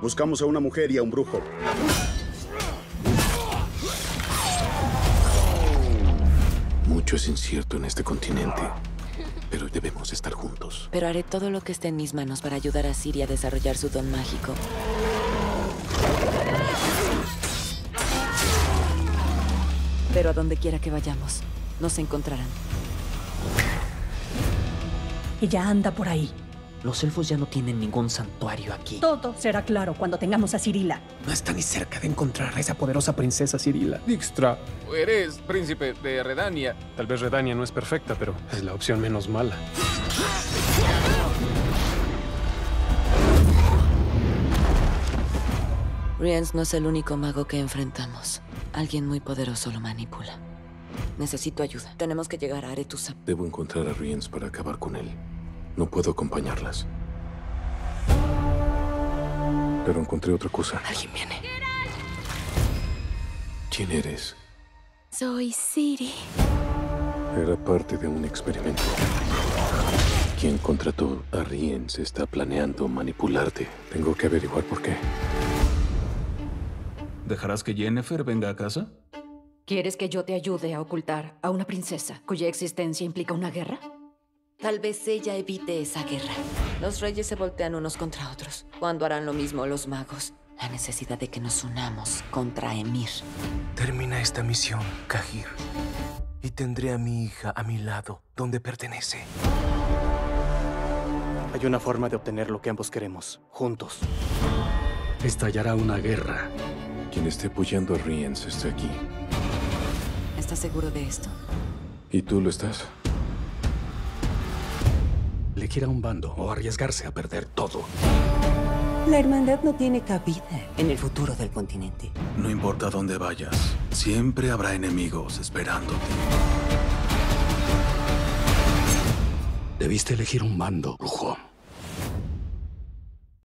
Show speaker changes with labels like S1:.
S1: Buscamos a una mujer y a un brujo.
S2: Mucho es incierto en este continente, pero debemos estar juntos.
S3: Pero haré todo lo que esté en mis manos para ayudar a Siri a desarrollar su don mágico. Pero a donde quiera que vayamos, nos encontrarán.
S4: Ella anda por ahí.
S5: Los elfos ya no tienen ningún santuario aquí.
S4: Todo será claro cuando tengamos a Cirila.
S6: No está ni cerca de encontrar a esa poderosa princesa Cirila.
S7: Dijkstra.
S8: Eres príncipe de Redania.
S7: Tal vez Redania no es perfecta, pero es la opción menos mala.
S3: Rience no es el único mago que enfrentamos. Alguien muy poderoso lo manipula. Necesito ayuda. Tenemos que llegar a Aretusa.
S2: Debo encontrar a Riens para acabar con él. No puedo acompañarlas. Pero encontré otra cosa.
S3: Alguien viene.
S2: ¿Quién eres?
S3: Soy Siri.
S2: Era parte de un experimento. Quien contrató a Riens está planeando manipularte. Tengo que averiguar por qué.
S9: ¿Dejarás que Jennifer venga a casa?
S10: ¿Quieres que yo te ayude a ocultar a una princesa cuya existencia implica una guerra?
S3: Tal vez ella evite esa guerra. Los reyes se voltean unos contra otros. ¿Cuándo harán lo mismo los magos? La necesidad de que nos unamos contra Emir.
S11: Termina esta misión, Kahir. Y tendré a mi hija a mi lado, donde pertenece.
S6: Hay una forma de obtener lo que ambos queremos, juntos.
S7: Estallará una guerra.
S2: Quien esté apoyando a Riens está aquí.
S3: ¿Estás seguro de esto?
S2: ¿Y tú lo estás?
S7: Elegir a un bando o arriesgarse a perder todo.
S12: La hermandad no tiene cabida en el futuro del continente.
S9: No importa dónde vayas, siempre habrá enemigos esperándote.
S7: Debiste elegir un bando, brujo.